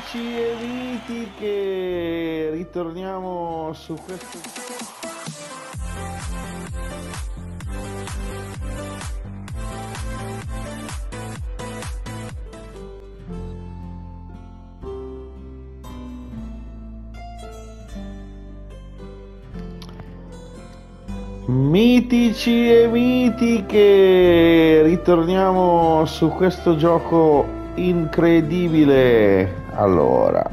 Mitici e mitiche, ritorniamo su questo... Mitici e mitiche, ritorniamo su questo gioco incredibile. Allora,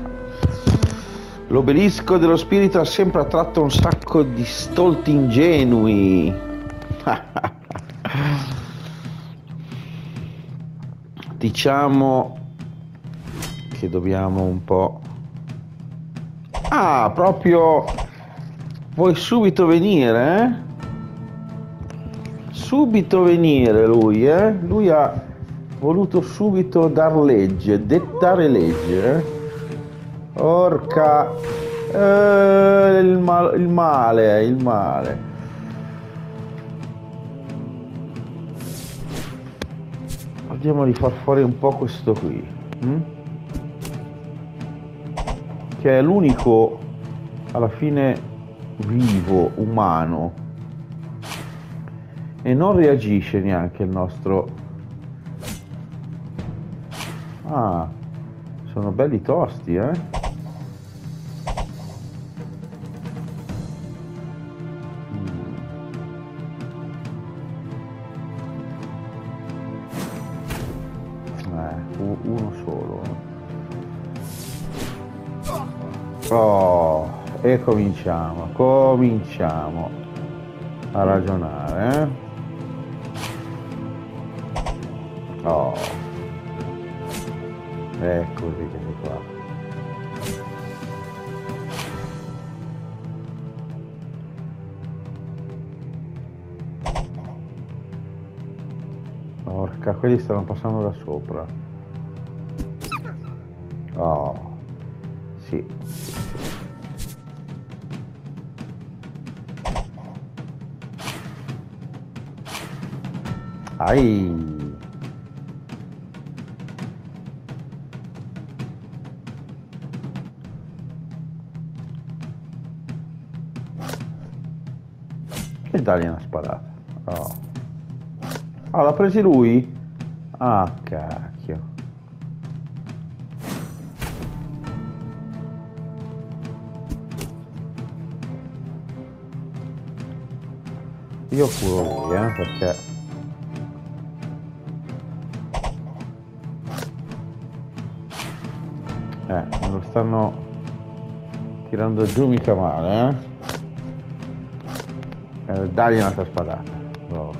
l'obelisco dello spirito ha sempre attratto un sacco di stolti ingenui. diciamo che dobbiamo un po'... Ah, proprio... Vuoi subito venire, eh? subito venire lui, eh? Lui ha voluto subito dar legge, dettare legge, eh? Orca... Eh, il, mal, il male, il male. Andiamo a far fuori un po' questo qui. Hm? Che è l'unico, alla fine, vivo, umano e non reagisce neanche il nostro ah sono belli tosti eh mm. eh, uno solo oh e cominciamo cominciamo a ragionare eh? Oh. Eccoci che qua. Porca, quelli stanno passando da sopra. Oh. Sì. Ai. Dargli una sparata. Oh. Ah, l'ha presi lui? Ah, cacchio. Io curo lui, eh, perché... Eh, me lo stanno tirando giù mica male, eh. Eh, dagli un'altra spadata. Bravo.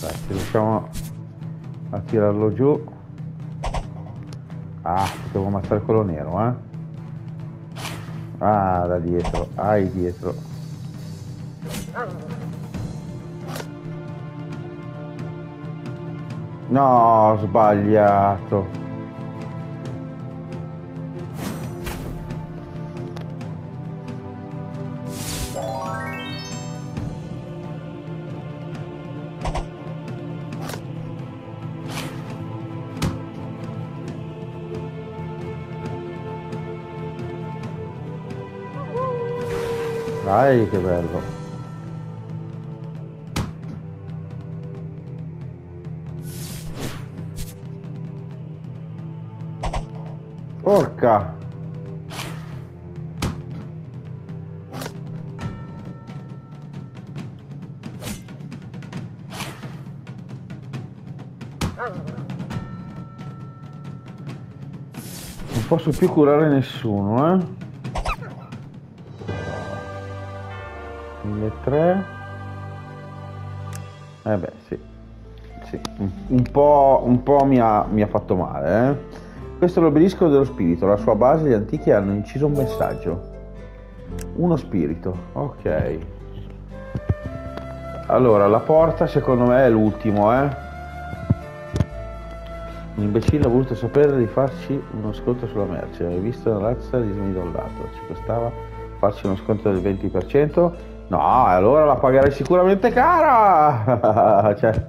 Dai, se riusciamo a tirarlo giù. Ah, potevo ammazzare quello nero, eh? Ah, da dietro, ai dietro. No, ho sbagliato. Dai, che bello. Porca. Non posso più curare nessuno, eh? 1003 eh beh sì, sì. Un, po', un po mi, ha, mi, ha, fatto male eh? questo è l'obelisco dello spirito. Alla sua base gli antichi hanno inciso un messaggio. Uno spirito. Ok. Allora la porta secondo me è l'ultimo eh. Un imbecille ha voluto sapere di farci uno sconto sulla merce. Hai visto la razza di smidollato? Ci costava farci uno sconto del 20% No, allora la pagherai sicuramente cara. cioè...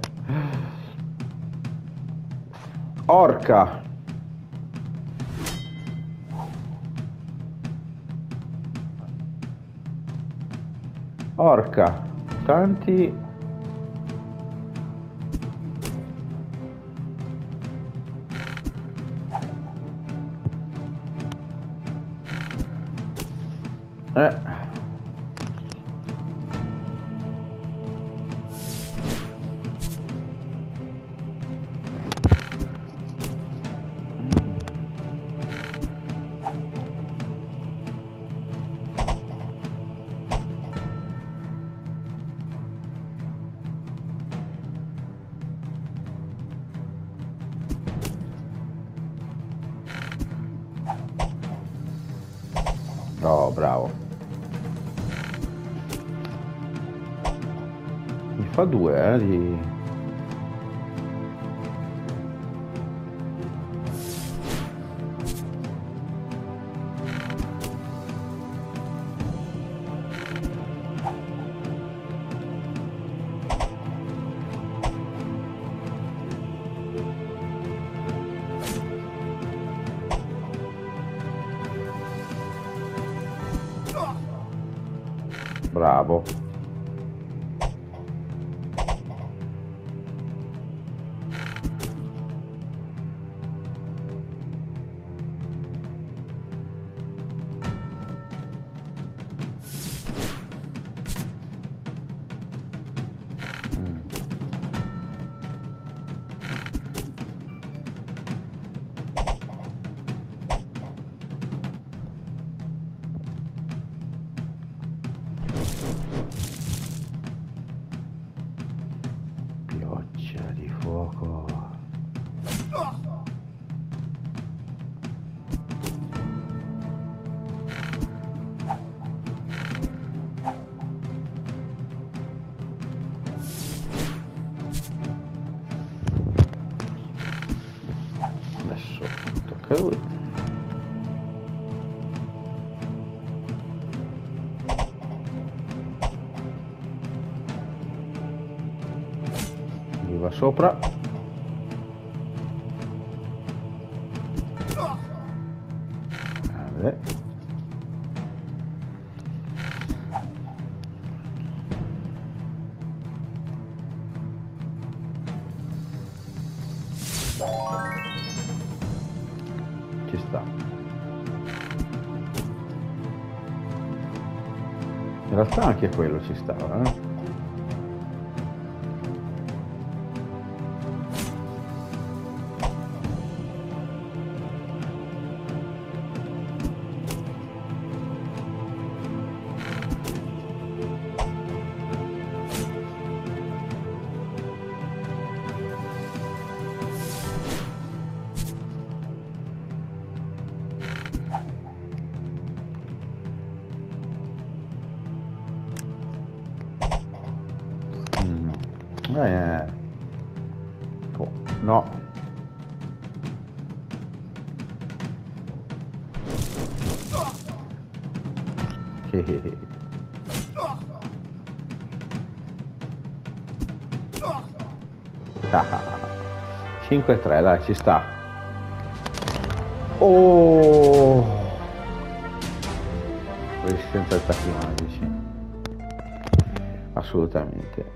Orca. Orca. Tanti... Oh, bravo. Mi fa due, eh, di... sopra. Vabbè. Ci sta. In realtà anche quello ci stava, eh? 5-3, dai, ci sta. Oh! Resistenza ai attacchi magici. Assolutamente.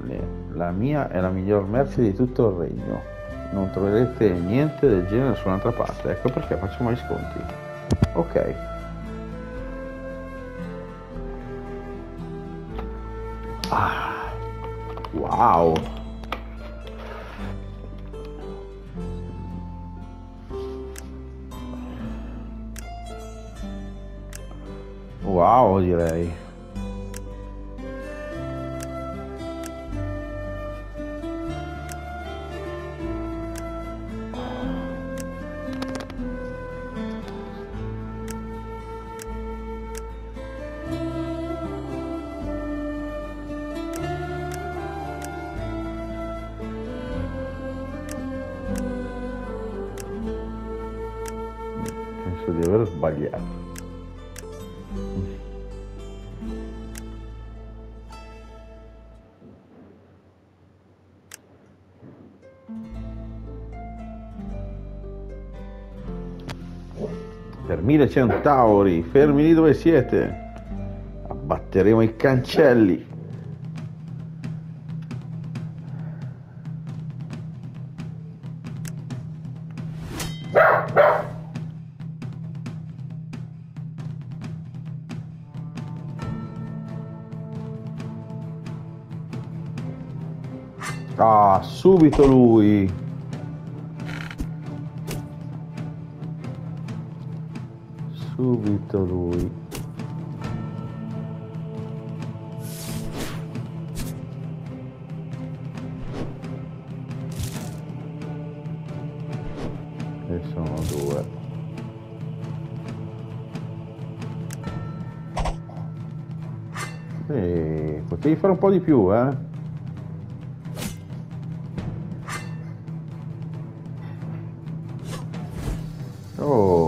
La mia è la miglior merce di tutto il regno. Non troverete niente del genere da nessun'altra parte. Ecco perché facciamo gli sconti. Ok. Ah. Wow. Wow, direi. Per mille centauri, fermi lì dove siete. Abbatteremo i cancelli. Ah, subito lui. Subito lui. E sono due. E potevi fare un po' di più, eh? Oh.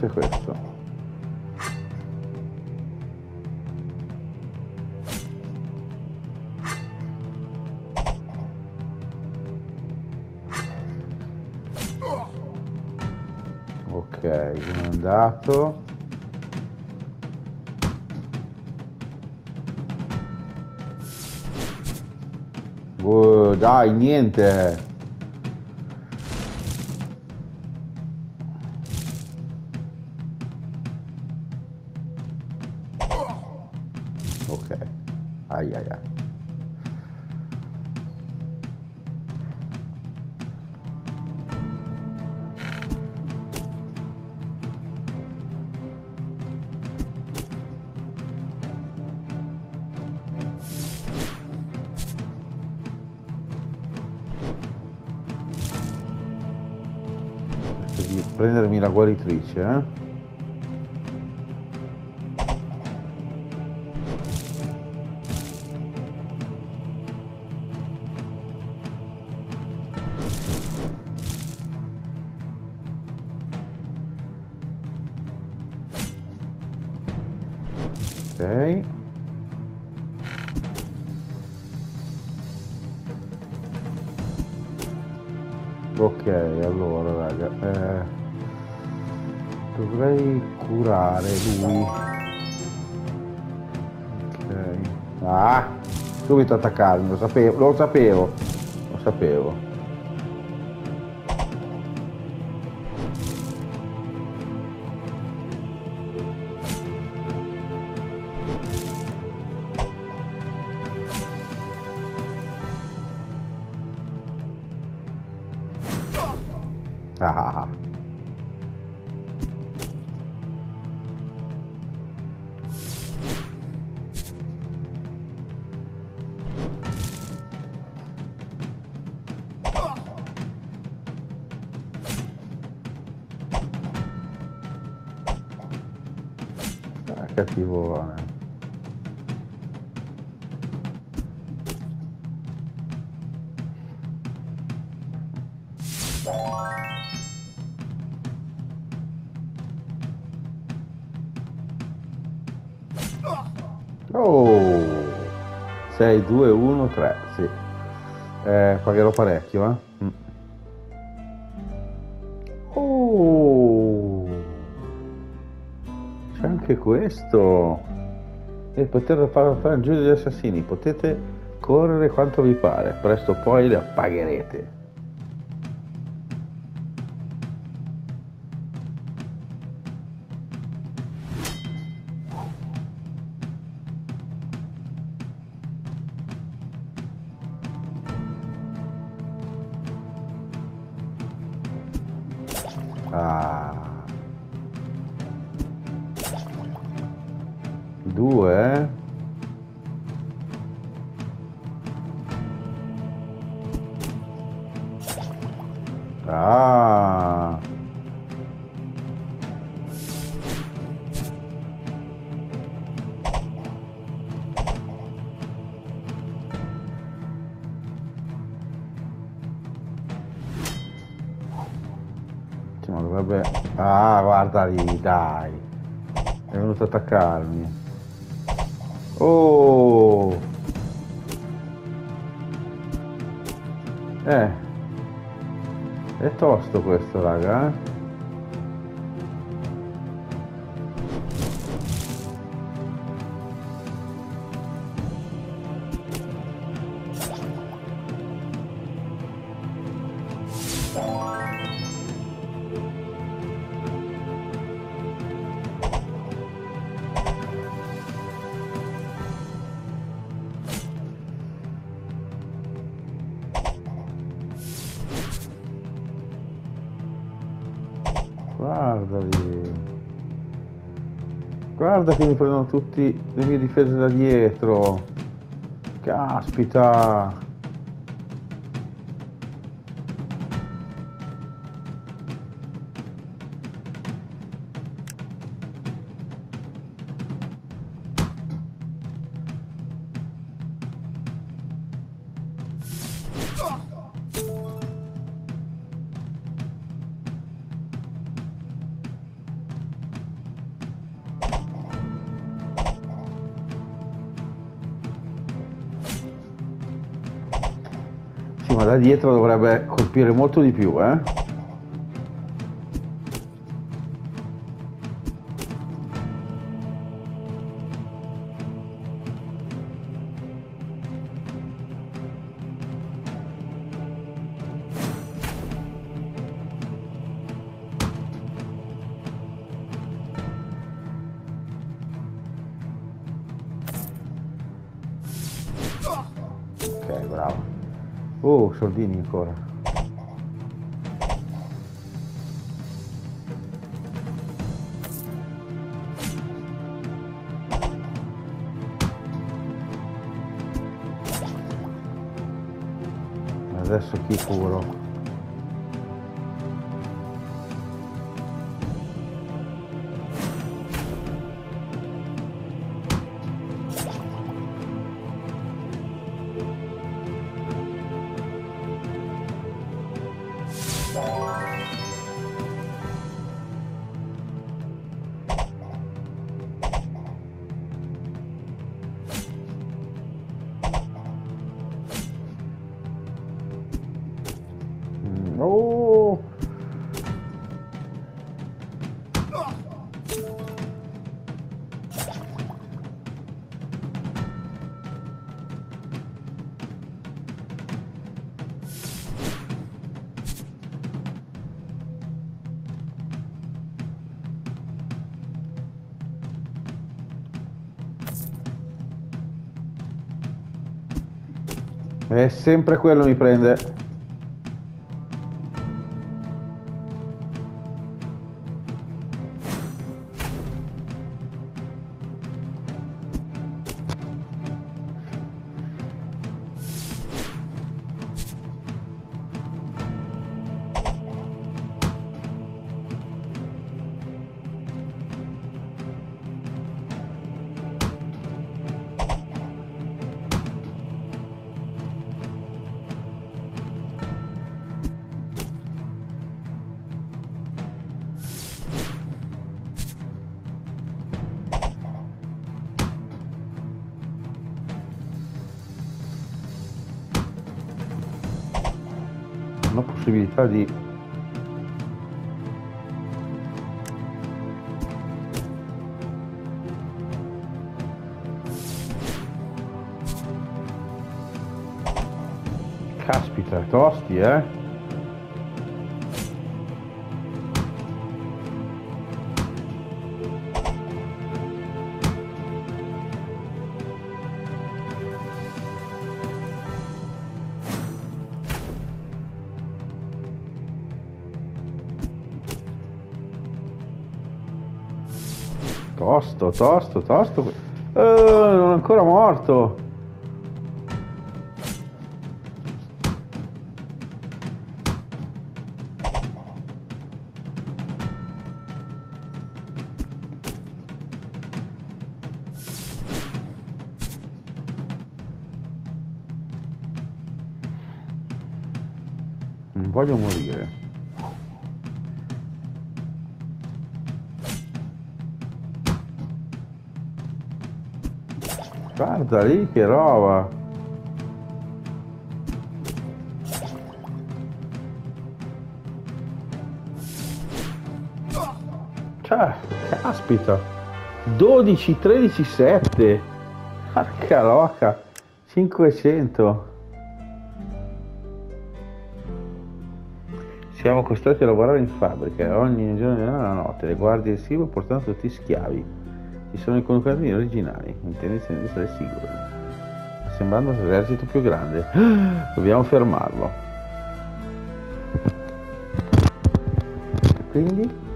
Piace questo. Ok, è andato. Oh, dai, niente. La guaritrice, eh? Ok. Ok, allora raga, eh, dovrei curare lui. Ok. Ah, subito attaccarmi, lo sapevo, lo sapevo, lo sapevo. Oh, 6, 2, 1, 3, sì. Eh, pagherò parecchio, eh. Mm. Oh, c'è anche questo. E poter far fare giù gli assassini, potete correre quanto vi pare, presto poi la pagherete. Ah. Sì, ma dovrebbe... Ah, guarda lì, dai. È venuto a attaccarmi. Oh! Eh. È tosto questo, raga, eh? Guardali. Guarda che mi prendono tutti le mie difese da dietro. Caspita. Dietro dovrebbe colpire molto di più, eh? Oh, soldini ancora. Adesso chi curo? Oh! È sempre quello mi prende. Possibilità di... Caspita, tosti, eh? Tosto, tosto, tosto. Eh, non è ancora morto. Voglio morire. Guarda lì che roba. Cioè, caspita. 12, 13, 7. Porca loca. 500. Siamo costretti a lavorare in fabbrica ogni giorno della notte. Le guardie del Sibo portano tutti schiavi. Ci sono i contadini originali, intenzione di essere sicuri. Sembrando un esercito più grande. Dobbiamo fermarlo. Quindi?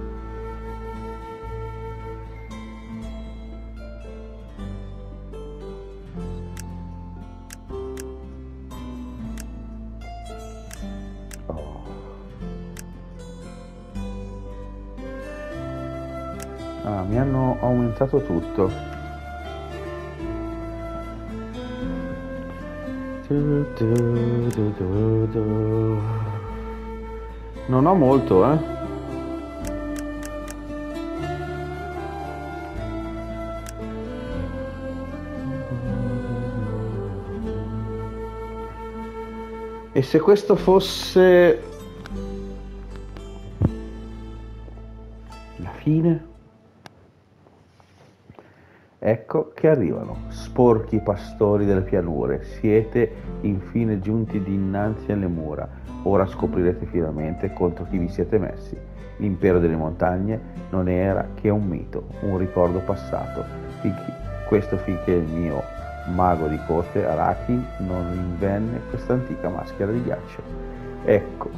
Hanno aumentato tutto. Non ho molto, eh. E se questo fosse la fine? Ecco che arrivano, sporchi pastori delle pianure, siete infine giunti dinanzi alle mura, ora scoprirete finalmente contro chi vi siete messi. L'impero delle montagne non era che un mito, un ricordo passato, finché, questo finché il mio mago di corte, Araki, non rinvenne questa antica maschera di ghiaccio. Ecco,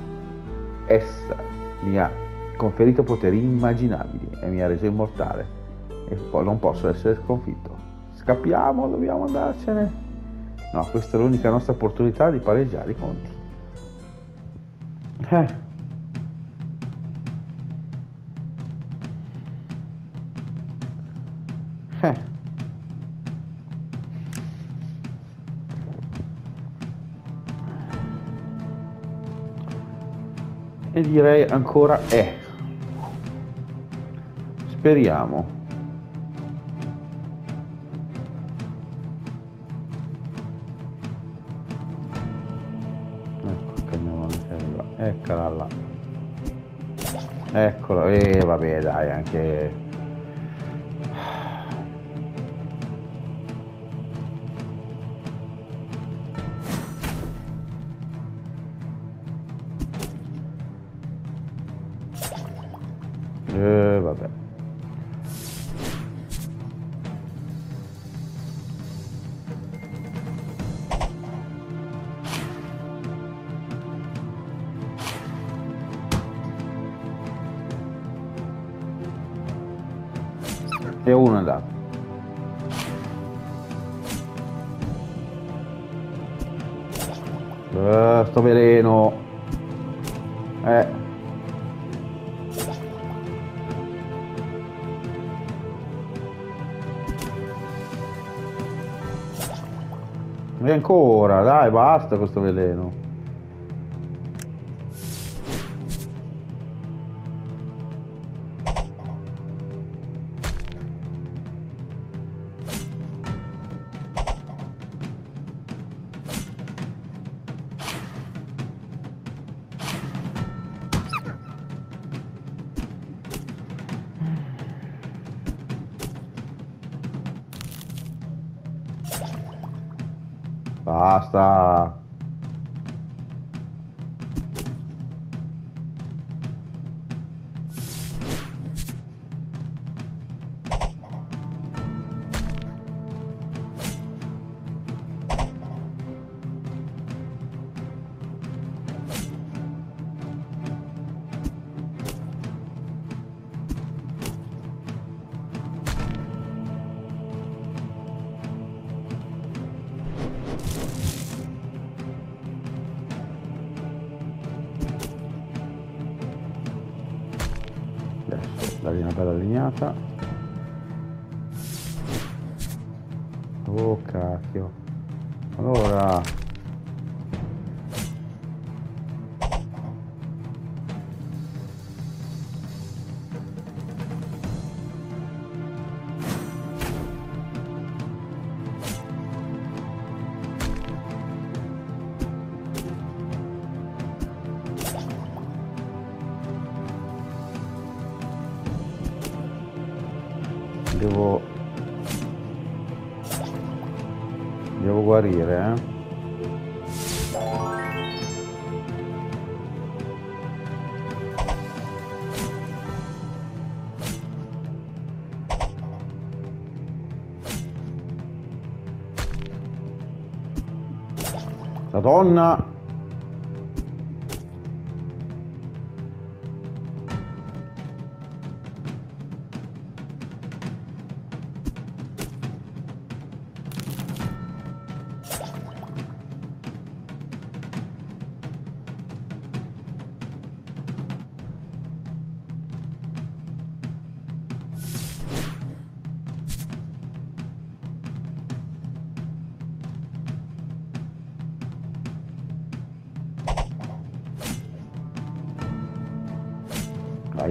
essa mi ha conferito poteri immaginabili e mi ha reso immortale e poi non posso essere sconfitto. Scappiamo, dobbiamo andarcene. No, questa è l'unica nostra opportunità di pareggiare i conti. Eh. Eh. E direi ancora eh. Speriamo. Eccola, e eh, vabbè dai, anche... questo veleno. Basta. Dargli una bella legnata oh cacchio. Allora Guarire, eh. La donna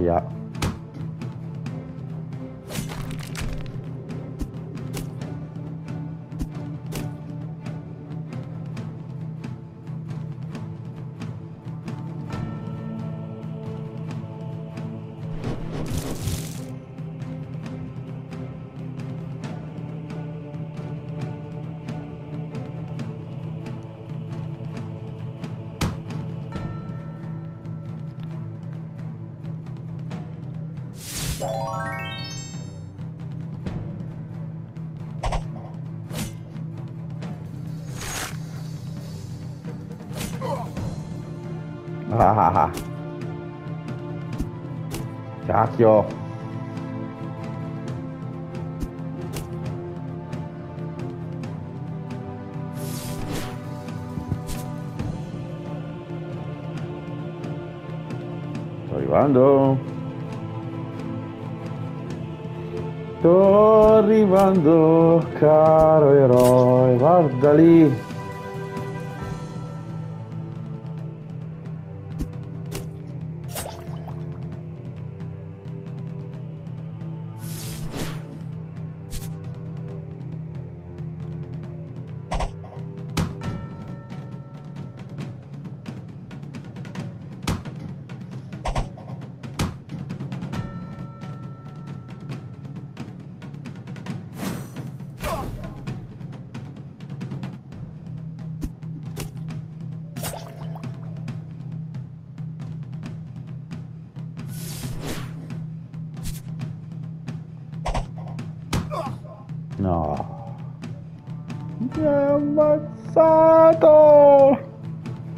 ยะ Aia. Ah, cacchio. Sto arrivando. Sto arrivando, caro eroe, guarda lì.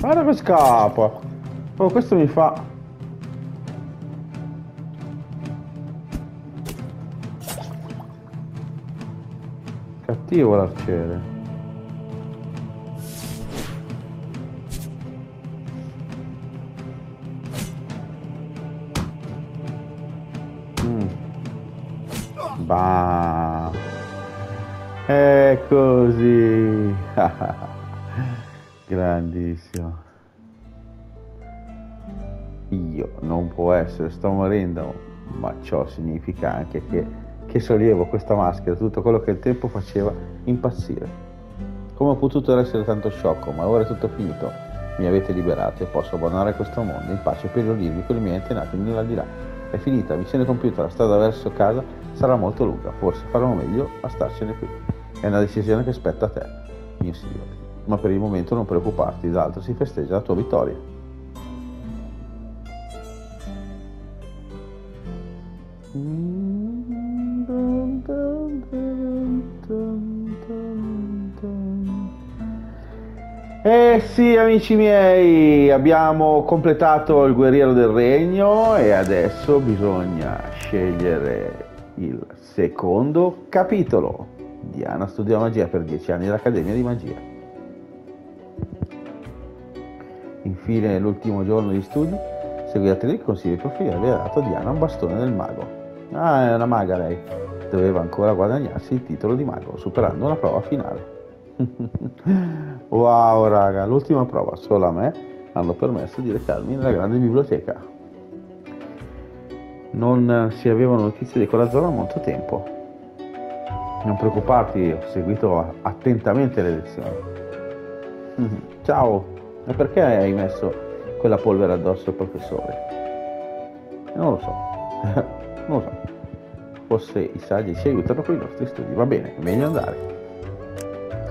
Guarda che scappa. Oh, questo mi fa... Cattivo l'arciere. Mm. Bah. È così. Grandissimo. Può essere, sto morendo, ma ciò significa anche che, che sollievo questa maschera, tutto quello che il tempo faceva impazzire. Come ho potuto essere tanto sciocco, ma ora è tutto finito. Mi avete liberato e posso abbandonare questo mondo in pace per riunirmi con i miei antenati nell'aldilà. È finita, missione compiuta, la strada verso casa sarà molto lunga, forse faremo meglio a starcene qui. È una decisione che spetta a te, mio signore. Ma per il momento non preoccuparti, d'altro si festeggia la tua vittoria. Sì, amici miei, abbiamo completato il guerriero del regno e adesso bisogna scegliere il secondo capitolo. Diana studia magia per dieci anni all'Accademia di Magia. Infine, nell'ultimo giorno di studi, seguite il consiglio di profilo aveva dato Diana un bastone del mago. Ah, è una maga lei. Doveva ancora guadagnarsi il titolo di mago, superando la prova finale. wow, raga, l'ultima prova, solo a me hanno permesso di recarmi nella grande biblioteca. Non si avevano notizie di quella zona molto tempo non preoccuparti, ho seguito attentamente le lezioni. Ciao, e perché hai messo quella polvere addosso al professore? Non lo so, non lo so. forse i saggi ci aiutano con i nostri studi. Va bene, meglio andare.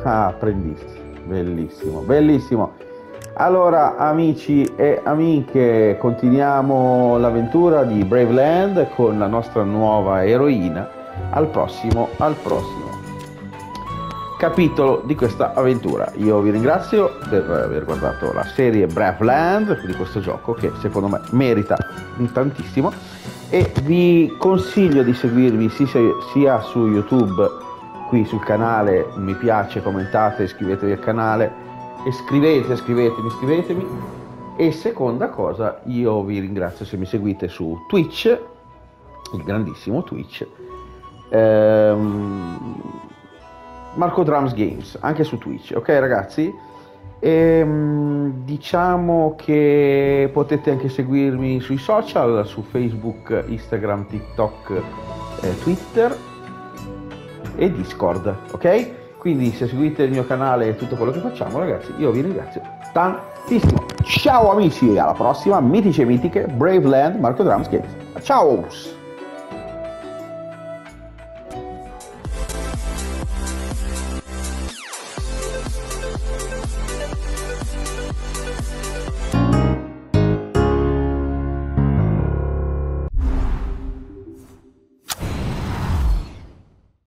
Ah, apprendista, bellissimo, bellissimo. Allora, amici e amiche, continuiamo l'avventura di Brave Land con la nostra nuova eroina. Al prossimo, al prossimo capitolo di questa avventura. Io vi ringrazio per aver guardato la serie Brave Land di questo gioco che secondo me merita tantissimo e vi consiglio di seguirmi sia su YouTube qui sul canale mi piace commentate iscrivetevi al canale e scrivete scrivetemi scrivetemi. E seconda cosa io vi ringrazio se mi seguite su Twitch il grandissimo Twitch ehm, Marco Drums Games anche su Twitch ok ragazzi? E, ehm, diciamo che potete anche seguirmi sui social su Facebook Instagram TikTok eh, Twitter e Discord, ok? Quindi se seguite il mio canale e tutto quello che facciamo, ragazzi, io vi ringrazio tantissimo. Ciao amici, alla prossima, mitici e mitiche, Brave Land, Marco Drums Games. Ciao!